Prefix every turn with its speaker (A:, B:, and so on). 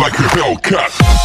A: like a cut